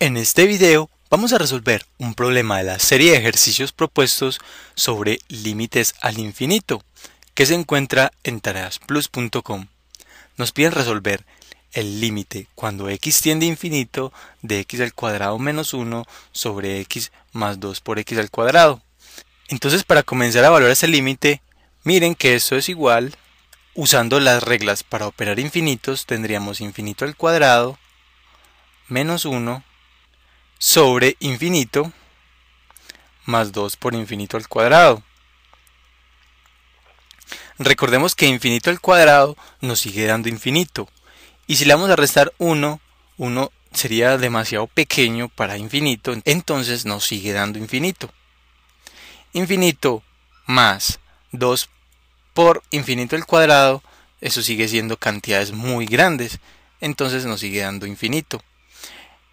En este video vamos a resolver un problema de la serie de ejercicios propuestos sobre límites al infinito que se encuentra en tareasplus.com. Nos piden resolver el límite cuando x tiende a infinito de x al cuadrado menos 1 sobre x más 2 por x al cuadrado. Entonces para comenzar a evaluar ese límite, miren que esto es igual, usando las reglas para operar infinitos tendríamos infinito al cuadrado menos 1 sobre infinito más 2 por infinito al cuadrado. Recordemos que infinito al cuadrado nos sigue dando infinito. Y si le vamos a restar 1, 1 sería demasiado pequeño para infinito, entonces nos sigue dando infinito. Infinito más 2 por infinito al cuadrado, eso sigue siendo cantidades muy grandes, entonces nos sigue dando infinito.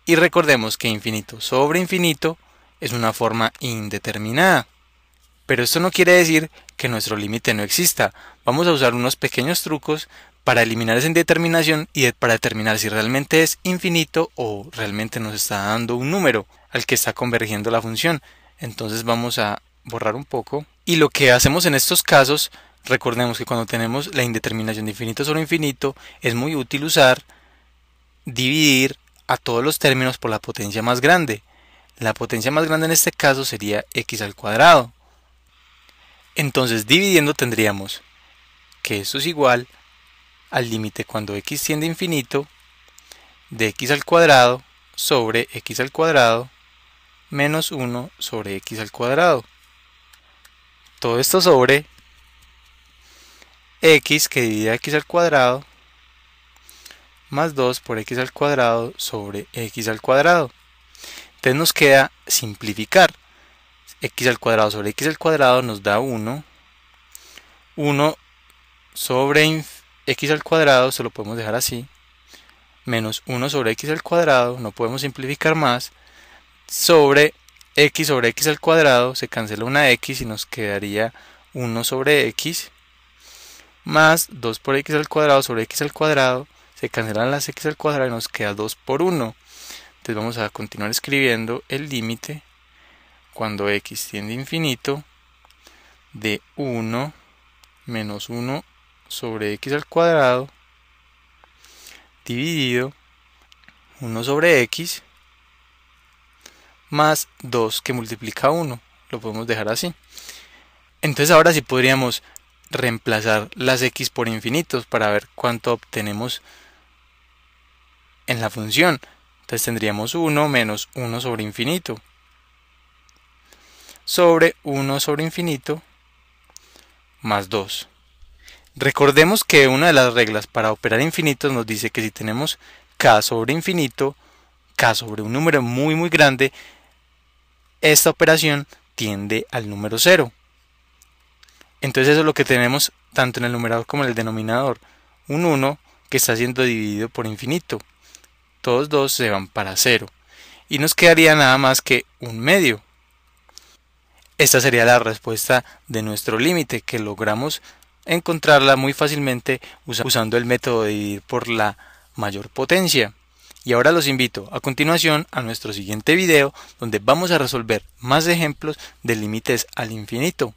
Y recordemos que infinito sobre infinito es una forma indeterminada. Pero esto no quiere decir que nuestro límite no exista. Vamos a usar unos pequeños trucos para eliminar esa indeterminación y para determinar si realmente es infinito o realmente nos está dando un número al que está convergiendo la función. Entonces vamos a borrar un poco. Y lo que hacemos en estos casos, recordemos que cuando tenemos la indeterminación de infinito sobre infinito, es muy útil usar dividir a todos los términos por la potencia más grande. La potencia más grande en este caso sería x al cuadrado. Entonces dividiendo tendríamos que esto es igual al límite cuando x tiende a infinito de x al cuadrado sobre x al cuadrado menos 1 sobre x al cuadrado. Todo esto sobre x que divide a x al cuadrado más 2 por x al cuadrado sobre x al cuadrado. Entonces nos queda simplificar. x al cuadrado sobre x al cuadrado nos da 1. 1 sobre x al cuadrado, se lo podemos dejar así. Menos 1 sobre x al cuadrado, no podemos simplificar más. Sobre x sobre x al cuadrado, se cancela una x y nos quedaría 1 sobre x. Más 2 por x al cuadrado sobre x al cuadrado se cancelan las x al cuadrado y nos queda 2 por 1. Entonces vamos a continuar escribiendo el límite cuando x tiende a infinito de 1 menos 1 sobre x al cuadrado dividido 1 sobre x más 2 que multiplica 1. Lo podemos dejar así. Entonces ahora sí podríamos reemplazar las x por infinitos para ver cuánto obtenemos en la función. Entonces tendríamos 1 menos 1 sobre infinito. Sobre 1 sobre infinito más 2. Recordemos que una de las reglas para operar infinitos nos dice que si tenemos k sobre infinito, k sobre un número muy muy grande, esta operación tiende al número 0. Entonces eso es lo que tenemos tanto en el numerador como en el denominador. Un 1 que está siendo dividido por infinito todos dos se van para cero y nos quedaría nada más que un medio. Esta sería la respuesta de nuestro límite que logramos encontrarla muy fácilmente usando el método de dividir por la mayor potencia. Y ahora los invito a continuación a nuestro siguiente video donde vamos a resolver más ejemplos de límites al infinito.